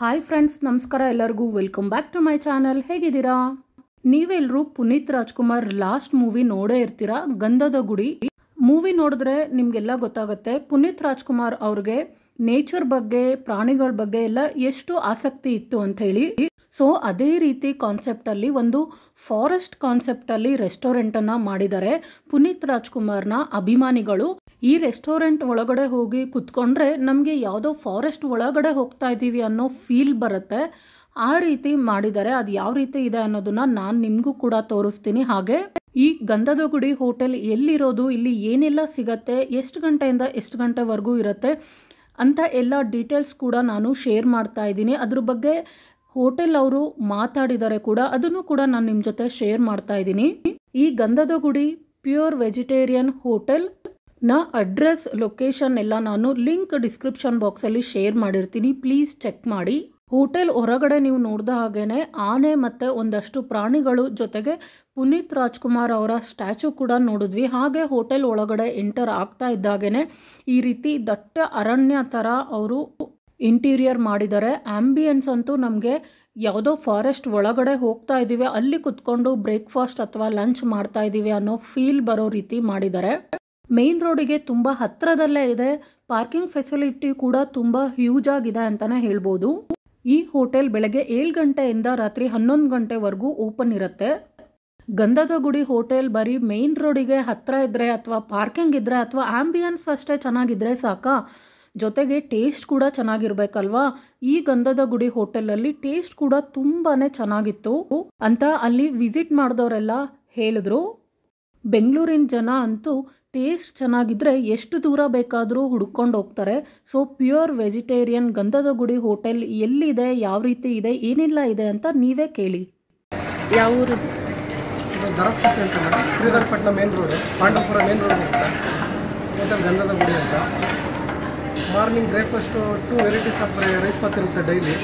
Hi friends ನಮಸ್ಕಾರ ಎಲ್ಲರಿಗೂ. Welcome back to my channel ಹೇಗಿದ್ದೀರಾ? ನೀವೆಲ್ಲರೂ ಪುನೀತ್ ರಾಜ್ಕುಮಾರ್ ಲಾಸ್ಟ್ ಮೂವಿ ನೋಡೇ ಇರ್ತೀರಾ? ಗಂಧದ ಗುಡಿ. ಮೂವಿ ನೋಡಿದ್ರೆ ನಿಮಗೆಲ್ಲ ಗೊತ್ತಾಗುತ್ತೆ, ಪುನೀತ್ ರಾಜ್ಕುಮಾರ್ ಅವ್ರಿಗೆ ನೇಚರ್ ಬಗ್ಗೆ, ಪ್ರಾಣಿಗಳ ಬಗ್ಗೆ ಎಲ್ಲ ಎಷ್ಟು ಆಸಕ್ತಿ ಇತ್ತು ಅಂತ ಹೇಳಿ. ಸೊ ಅದೇ ರೀತಿ ಕಾನ್ಸೆಪ್ಟ್ ಅಲ್ಲಿ ಒಂದು ಫಾರೆಸ್ಟ್ ಕಾನ್ಸೆಪ್ಟ್ ಅಲ್ಲಿ ರೆಸ್ಟೋರೆಂಟ್ ಅನ್ನ ಮಾಡಿದ್ದಾರೆ. ಪುನೀತ್ ರಾಜ್ಕುಮಾರ್ನ ಅಭಿಮಾನಿಗಳು. ಈ ರೆಸ್ಟೋರೆಂಟ್ ಒಳಗಡೆ ಹೋಗಿ ಕುತ್ಕೊಂಡ್ರೆ ನಮಗೆ ಯಾವುದೋ ಫಾರೆಸ್ಟ್ ಒಳಗಡೆ ಹೋಗ್ತಾ ಇದ್ದೀವಿ ಅನ್ನೋ ಫೀಲ್ ಬರುತ್ತೆ. ಆ ರೀತಿ ಮಾಡಿದ್ದಾರೆ. ಅದು ಯಾವ ರೀತಿ ಇದೆ ಅನ್ನೋದನ್ನ ನಾನು ನಿಮಗೂ ಕೂಡ ತೋರಿಸ್ತೀನಿ. ಹಾಗೆ ಈ ಗಂಧದ ಗುಡಿ ಹೋಟೆಲ್ ಎಲ್ಲಿರೋದು, ಇಲ್ಲಿ ಏನೆಲ್ಲ ಸಿಗತ್ತೆ, ಎಷ್ಟು ಗಂಟೆಯಿಂದ ಎಷ್ಟು ಗಂಟೆವರೆಗೂ ಇರುತ್ತೆ ಅಂತ ಎಲ್ಲ ಡೀಟೇಲ್ಸ್ ಕೂಡ ನಾನು ಶೇರ್ ಮಾಡ್ತಾ ಇದ್ದೀನಿ. ಅದ್ರ ಬಗ್ಗೆ ಹೋಟೆಲ್ ಅವರು ಮಾತಾಡಿದ್ದಾರೆ ಕೂಡ ಅದನ್ನು ಕೂಡ ನಾನು ನಿಮ್ಮ ಜೊತೆ ಶೇರ್ ಮಾಡ್ತಾ ಇದ್ದೀನಿ. ಈ ಗಂಧದ ಗುಡಿ ಪ್ಯೂರ್ ವೆಜಿಟೇರಿಯನ್ ಹೋಟೆಲ್ನ ಅಡ್ರೆಸ್ ಲೊಕೇಶನ್ ಎಲ್ಲ ನಾನು ಲಿಂಕ್ ಡಿಸ್ಕ್ರಿಪ್ಷನ್ ಬಾಕ್ಸಲ್ಲಿ ಶೇರ್ ಮಾಡಿರ್ತೀನಿ. ಪ್ಲೀಸ್ ಚೆಕ್ ಮಾಡಿ. ಹೋಟೆಲ್ ಹೊರಗಡೆ ನೀವು ನೋಡಿದ ಹಾಗೇನೆ ಆನೆ ಮತ್ತೆ ಒಂದಷ್ಟು ಪ್ರಾಣಿಗಳು ಜೊತೆಗೆ ಪುನೀತ್ ರಾಜ್ಕುಮಾರ್ ಅವರ ಸ್ಟ್ಯಾಚು ಕೂಡ ನೋಡಿದ್ವಿ. ಹಾಗೆ ಹೋಟೆಲ್ ಒಳಗಡೆ ಎಂಟರ್ ಆಗ್ತಾ ಇದ್ದಾಗೇನೆ ಈ ರೀತಿ ದಟ್ಟ ಅರಣ್ಯ ಥರ ಅವರು ಇಂಟೀರಿಯರ್ ಮಾಡಿದ್ದಾರೆ. ಆಂಬಿಯನ್ಸ್ ಅಂತೂ ನಮಗೆ ಯಾವುದೋ ಫಾರೆಸ್ಟ್ ಒಳಗಡೆ ಹೋಗ್ತಾ ಇದ್ದೀವಿ. ಅಲ್ಲಿ ಕುತ್ಕೊಂಡು ಬ್ರೇಕ್ಫಾಸ್ಟ್ ಅಥವಾ ಲಂಚ್ ಮಾಡ್ತಾ ಇದ್ದೀವಿ ಅನ್ನೋ ಫೀಲ್ ಬರೋ ರೀತಿ ಮಾಡಿದ್ದಾರೆ. ಮೇನ್ ರೋಡಿಗೆ ತುಂಬ ಹತ್ತಿರದಲ್ಲೇ ಇದೆ. ಪಾರ್ಕಿಂಗ್ ಫೆಸಿಲಿಟಿ ಕೂಡ ತುಂಬ ಹ್ಯೂಜ್ ಆಗಿದೆ ಅಂತಾನೆ ಹೇಳ್ಬೋದು. ಈ ಹೋಟೆಲ್ ಬೆಳಗ್ಗೆ ಏಳು ಗಂಟೆಯಿಂದ ರಾತ್ರಿ ಹನ್ನೊಂದು ಗಂಟೆವರೆಗೂ ಓಪನ್ ಇರುತ್ತೆ. ಗಂಧದ ಗುಡಿ ಹೋಟೆಲ್ ಬರೀ ಮೇನ್ ರೋಡಿಗೆ ಹತ್ತಿರ ಇದ್ದರೆ ಅಥವಾ ಪಾರ್ಕಿಂಗ್ ಇದ್ದರೆ ಅಥವಾ ಆಂಬಿಯನ್ಸ್ ಅಷ್ಟೇ ಚೆನ್ನಾಗಿದ್ರೆ ಸಾಕಾ? ಜೊತೆಗೆ ಟೇಸ್ಟ್ ಕೂಡ ಚೆನ್ನಾಗಿರ್ಬೇಕಲ್ವಾ? ಈ ಗಂಧದ ಗುಡಿ ಹೋಟೆಲಲ್ಲಿ ಟೇಸ್ಟ್ ಕೂಡ ತುಂಬಾನೇ ಚೆನ್ನಾಗಿತ್ತು. ಅಂತ ಅಲ್ಲಿ ವಿಸಿಟ್ ಮಾಡಿದವರೆಲ್ಲ ಹೇಳಿದ್ರು. ಬೆಂಗಳೂರಿನ ಜನ ಅಂತೂ ಟೇಸ್ಟ್ ಚೆನ್ನಾಗಿದ್ದರೆ ಎಷ್ಟು ದೂರ ಬೇಕಾದರೂ ಹುಡ್ಕೊಂಡು ಹೋಗ್ತಾರೆ. ಸೊ ಪ್ಯೂರ್ ವೆಜಿಟೇರಿಯನ್ ಗಂಧದ ಗುಡಿ ಹೋಟೆಲ್ ಎಲ್ಲಿದೆ ಯಾವ ರೀತಿ ಇದೆ ಏನೆಲ್ಲ ಇದೆ ಅಂತ ನೀವೇ ಕೇಳಿ. ಯಾವ ಊರು ಇದು? ದರಸ್ಕಟ್ಟೆ ಅಂತ madam. Srirangapatna main road Pandavapura main road hotel Gandhada Gudi ಅಂತ. Morning breakfast two varieties of rice bath ಇರುತ್ತೆ ಡೈಲಿ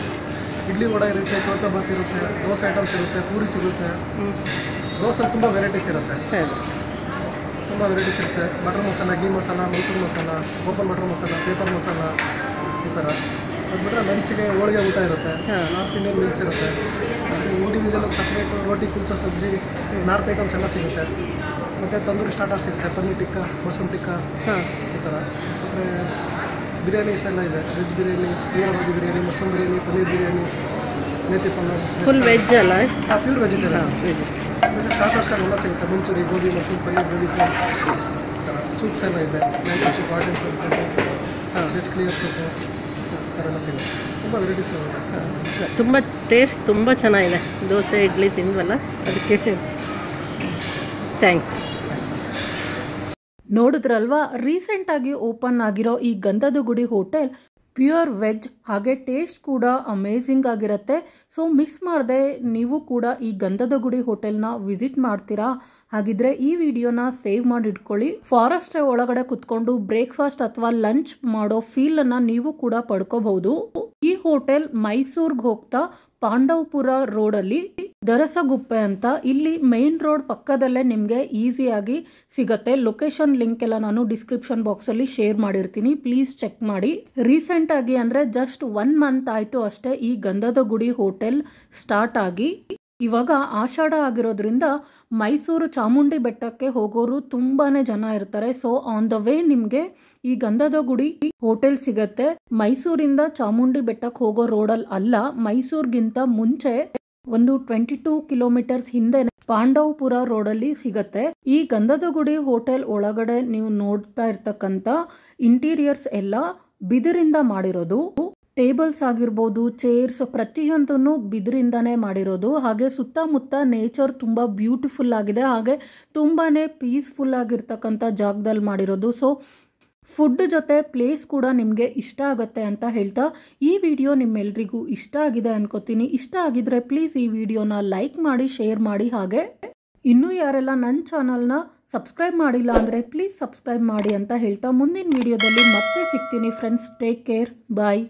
ಇಡ್ಲಿ ವಡೆ ಇರುತ್ತೆ ಚೋಚ ಬಾತ್ ಇರುತ್ತೆ ದೋಸೆ ಐಟಮ್ಸ್ ಇರುತ್ತೆ ಪೂರಿ ಸಿಗುತ್ತೆ. ದೋಸೆ ತುಂಬ ವೆರೈಟೀಸ್ ಇರುತ್ತೆ. ತುಂಬ ವೆರೈಟಿ ಸಿಗುತ್ತೆ. Butter masala ghee masala Mysore masala open butter masala paper masala ಈ ಥರ ಅದು ಬಿಟ್ಟರೆ ಲಂಚ್ಗೆ ಹೋಳಿಗೆ ಊಟ ಇರುತ್ತೆ. ಹಾಂ. ನಾರ್ತ್ ಇಂಡಿಯನ್ ಮೀಲ್ಸ್ ಇರುತ್ತೆ. ಇಂಡಿವಿಜುವಲ್ ಸಪ್ರೇಟ್ ರೋಟಿ ಕುಲ್ಚ ಸಬ್ಜಿ ನಾರ್ತ್ ಐಟಮ್ಸ್ ಎಲ್ಲ ಸಿಗುತ್ತೆ. ಮತ್ತು ತಂದೂರಿ ಸ್ಟಾರ್ಟರ್ಸ್ ಸಿಗುತ್ತೆ. ಪನ್ನೀರ್ ಟಿಕ್ಕ ಮೊಸರು ಟಿಕ್ಕ ಹಾಂ. ಈ ಥರ ಮತ್ತು ಬಿರಿಯಾನೀಸ್ ಎಲ್ಲ ಇದೆ. Veg biryani Hyderabadi biryani mushroom biryani paneer biryani methi paneer full veg ಅಲ್ಲ? ಪ್ಯೂರ್ ವೆಜಿಟೇರಿಯನ್ ವೆಜ್ ಆಮೇಲೆ ಸ್ಟಾರ್ಟರ್ಸ್ ಎಲ್ಲ ಸಿಗುತ್ತೆ. ಮಂಚೂರಿ ಗೋಧಿ ಪನ್ನೀರ್ ಗೋಧಿ ಸೂಪ್ಸ್ ಎಲ್ಲ ಇದೆ. Mango soup soup veg clear soup ಈ ಥರ ಎಲ್ಲ ಸಿಗುತ್ತೆ. ತುಂಬ ವೆರೈಟೀಸ್ ತುಂಬ ಟೇಸ್ಟ್ ತುಂಬ ಚೆನ್ನಾಗಿದೆ. ದೋಸೆ ಇಡ್ಲಿ ತಿಂದ್ವಲ್ಲ? ಅದಕ್ಕೆ ಥ್ಯಾಂಕ್ಸ್ ನೋಡಿದ್ರಲ್ವಾ ರೀಸೆಂಟಾಗಿ ಓಪನ್ ಆಗಿರೋ ಈ Gandhada Gudi hotel pure veg ಹಾಗೆ ಟೇಸ್ಟ್ ಕೂಡ ಅಮೇಝಿಂಗ್ ಆಗಿರುತ್ತೆ. ಸೊ ಮಿಸ್ ಮಾಡದೆ, ನೀವು ಕೂಡ ಈ ಗಂಧದ ಗುಡಿ ಹೋಟೆಲ್ನ ವಿಸಿಟ್ ಮಾಡ್ತೀರಾ? ಹಾಗಿದ್ರೆ ಈ ವಿಡಿಯೋನ ಸೇವ್ ಮಾಡಿ ಇಟ್ಕೊಳ್ಳಿ. ಫಾರೆಸ್ಟ್ ಒಳಗಡೆ ಕುತ್ಕೊಂಡು ಬ್ರೇಕ್ಫಾಸ್ಟ್ ಅಥವಾ ಲಂಚ್ ಮಾಡೋ ಫೀಲ್ ಅನ್ನ ನೀವು ಕೂಡ ಪಡ್ಕೋಬಹುದು. ಹೋಟೆಲ್ ಮೈಸೂರ್ಗೆ ಹೋಗ್ತಾ ಪಾಂಡವಪುರ ರೋಡಲ್ಲಿ ದರಸಗುಪ್ಪೆ ಅಂತ. ಇಲ್ಲಿ ಮೇನ್ ರೋಡ್ ಪಕ್ಕದಲ್ಲೇ ನಿಮಗೆ ಈಸಿಯಾಗಿ ಸಿಗತ್ತೆ. ಲೊಕೇಶನ್ ಲಿಂಕ್ ಎಲ್ಲ ನಾನು ಡಿಸ್ಕ್ರಿಪ್ಷನ್ ಬಾಕ್ಸ್ ಅಲ್ಲಿ ಶೇರ್ ಮಾಡಿರ್ತೀನಿ. ಪ್ಲೀಸ್ ಚೆಕ್ ಮಾಡಿ. ರೀಸೆಂಟ್ ಆಗಿ ಅಂದ್ರೆ ಜಸ್ಟ್ ಒನ್ ಮಂತ್ ಆಯ್ತು ಅಷ್ಟೇ ಈ ಗಂಧದ ಗುಡಿ ಹೋಟೆಲ್ ಸ್ಟಾರ್ಟ್ ಆಗಿ. ಇವಾಗ ಆಷಾಢ ಆಗಿರೋದ್ರಿಂದ ಮೈಸೂರು ಚಾಮುಂಡಿ ಬೆಟ್ಟಕ್ಕೆ ಹೋಗೋರು ತುಂಬಾನೇ ಜನ ಇರ್ತಾರೆ. ಸೊ ಆನ್ ದ ವೇ ನಿಮ್ಗೆ ಈ ಗಂಧದ ಗುಡಿ ಹೋಟೆಲ್ ಸಿಗತ್ತೆ. ಮೈಸೂರಿಂದ ಚಾಮುಂಡಿ ಬೆಟ್ಟಕ್ಕೆ ಹೋಗೋ ರೋಡಲ್ಲಿ ಅಲ್ಲ, ಮೈಸೂರ್ಗಿಂತ ಮುಂಚೆ ಒಂದು ಟ್ವೆಂಟಿ ಟೂ ಕಿಲೋಮೀಟರ್ಸ್ ಹಿಂದೆ ಪಾಂಡವಪುರ ರೋಡಲ್ಲಿ ಸಿಗತ್ತೆ. ಈ ಗಂಧದ ಗುಡಿ ಹೋಟೆಲ್ ಒಳಗಡೆ ನೀವು ನೋಡ್ತಾ ಇರ್ತಕ್ಕಂಥ ಇಂಟೀರಿಯರ್ಸ್ ಎಲ್ಲ ಬಿದಿರಿಂದ ಮಾಡಿರೋದು. ಟೇಬಲ್ಸ್ ಆಗಿರ್ಬೋದು, ಚೇರ್ಸ್ ಪ್ರತಿಯೊಂದನ್ನು ಬಿದಿರಿಂದಾನೇ ಮಾಡಿರೋದು. ಹಾಗೆ ಸುತ್ತಮುತ್ತ ನೇಚರ್ ತುಂಬಾ ಬ್ಯೂಟಿಫುಲ್ ಆಗಿದೆ. ಹಾಗೆ ತುಂಬಾನೇ ಪೀಸ್ಫುಲ್ ಆಗಿರ್ತಕ್ಕಂಥ ಜಾಗದಲ್ಲಿ ಮಾಡಿರೋದು. ಸೊ ಫುಡ್ ಜೊತೆ ಪ್ಲೇಸ್ ಕೂಡ ನಿಮಗೆ ಇಷ್ಟ ಆಗುತ್ತೆ ಅಂತ ಹೇಳ್ತಾ ಈ ವಿಡಿಯೋ ನಿಮ್ಮೆಲ್ರಿಗೂ ಇಷ್ಟ ಆಗಿದೆ ಅನ್ಕೋತೀನಿ. ಇಷ್ಟ ಆಗಿದ್ರೆ ಪ್ಲೀಸ್ ಈ ವಿಡಿಯೋನ ಲೈಕ್ ಮಾಡಿ, ಶೇರ್ ಮಾಡಿ. ಹಾಗೆ ಇನ್ನೂ ಯಾರೆಲ್ಲ ನನ್ನ ಚಾನಲ್ನ ಸಬ್ಸ್ಕ್ರೈಬ್ ಮಾಡಿಲ್ಲ ಅಂದರೆ ಪ್ಲೀಸ್ ಸಬ್ಸ್ಕ್ರೈಬ್ ಮಾಡಿ ಅಂತ ಹೇಳ್ತಾ ಮುಂದಿನ ವಿಡಿಯೋದಲ್ಲಿ ಮತ್ತೆ ಸಿಗ್ತೀನಿ. Friends take care bye